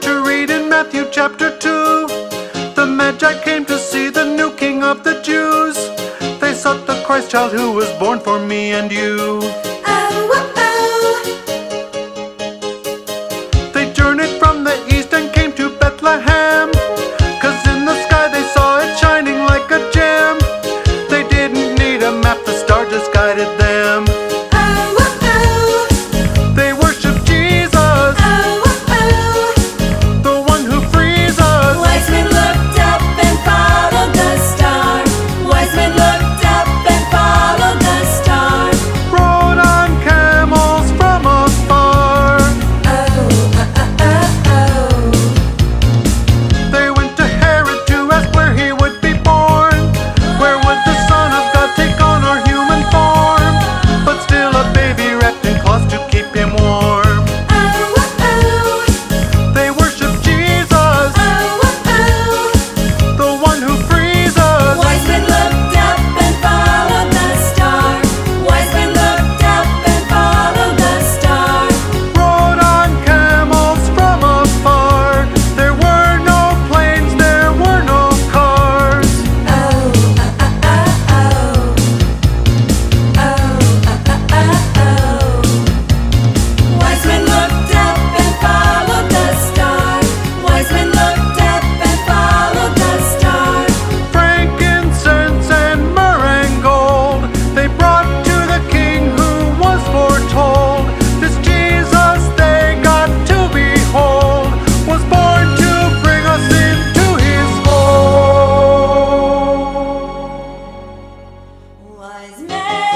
to read in Matthew chapter 2. The Magi came to see the new king of the Jews. They sought the Christ child who was born for me and you. was made.